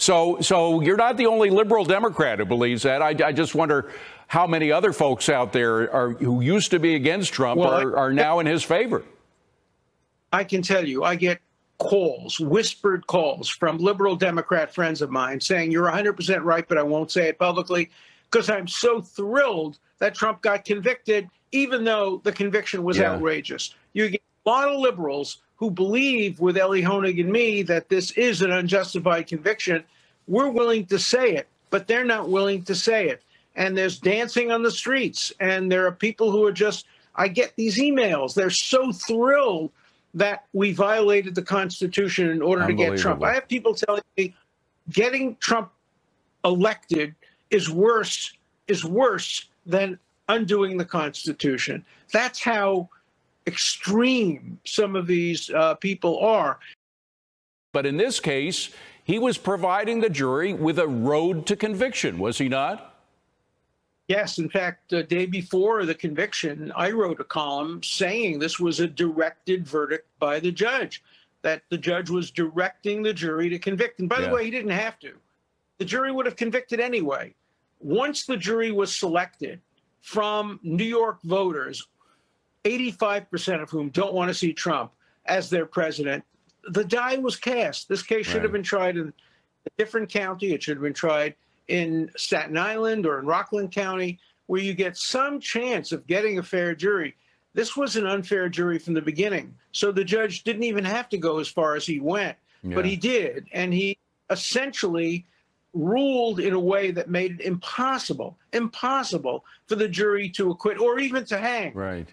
So, so you're not the only liberal Democrat who believes that. I, I just wonder how many other folks out there are, who used to be against Trump well, are, are now in his favor. I can tell you, I get calls, whispered calls from liberal Democrat friends of mine saying, You're 100% right, but I won't say it publicly because I'm so thrilled that Trump got convicted, even though the conviction was yeah. outrageous. You get a lot of liberals who believe with Elie Honig and me that this is an unjustified conviction. We're willing to say it, but they're not willing to say it. And there's dancing on the streets, and there are people who are just, I get these emails. They're so thrilled that we violated the Constitution in order to get Trump. I have people telling me getting Trump elected is worse is worse than undoing the Constitution. That's how extreme some of these uh, people are. But in this case, he was providing the jury with a road to conviction, was he not? Yes, in fact, the day before the conviction, I wrote a column saying this was a directed verdict by the judge, that the judge was directing the jury to convict. And by yeah. the way, he didn't have to. The jury would have convicted anyway. Once the jury was selected from New York voters, 85% of whom don't want to see Trump as their president, the die was cast. This case should right. have been tried in a different county. It should have been tried in Staten Island or in Rockland County where you get some chance of getting a fair jury. This was an unfair jury from the beginning. So the judge didn't even have to go as far as he went, yeah. but he did. And he essentially ruled in a way that made it impossible, impossible for the jury to acquit or even to hang. Right.